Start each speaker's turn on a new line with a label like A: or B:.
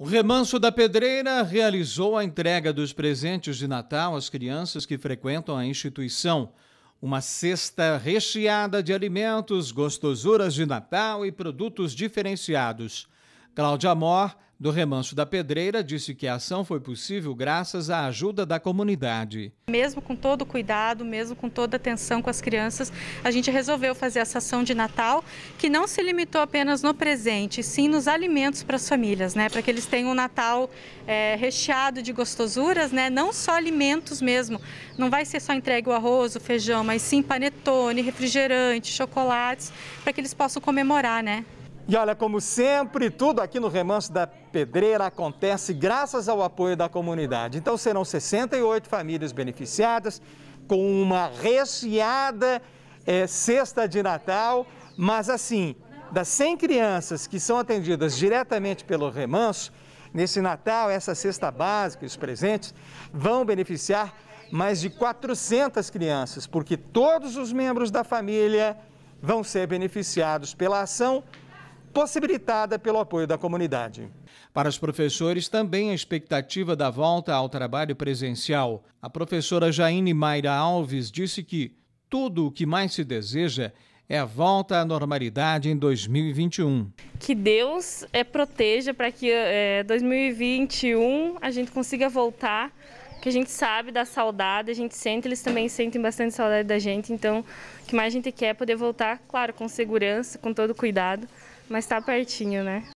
A: O Remanso da Pedreira realizou a entrega dos presentes de Natal às crianças que frequentam a instituição. Uma cesta recheada de alimentos, gostosuras de Natal e produtos diferenciados. Cláudia Mor do Remanso da Pedreira disse que a ação foi possível graças à ajuda da comunidade.
B: Mesmo com todo o cuidado, mesmo com toda a atenção com as crianças, a gente resolveu fazer essa ação de Natal, que não se limitou apenas no presente, sim nos alimentos para as famílias, né? Para que eles tenham um Natal é, recheado de gostosuras, né? Não só alimentos mesmo. Não vai ser só entregue o arroz, o feijão, mas sim panetone, refrigerante, chocolates, para que eles possam comemorar, né?
A: E olha, como sempre, tudo aqui no Remanso da Pedreira acontece graças ao apoio da comunidade. Então serão 68 famílias beneficiadas com uma recheada é, cesta de Natal, mas assim, das 100 crianças que são atendidas diretamente pelo Remanso, nesse Natal, essa cesta básica, os presentes, vão beneficiar mais de 400 crianças, porque todos os membros da família vão ser beneficiados pela ação possibilitada pelo apoio da comunidade. Para os professores, também a expectativa da volta ao trabalho presencial. A professora Jaine Mayra Alves disse que tudo o que mais se deseja é a volta à normalidade em 2021.
C: Que Deus é, proteja para que é, 2021 a gente consiga voltar, que a gente sabe da saudade, a gente sente, eles também sentem bastante saudade da gente, então o que mais a gente quer é poder voltar, claro, com segurança, com todo cuidado, mas está pertinho, né?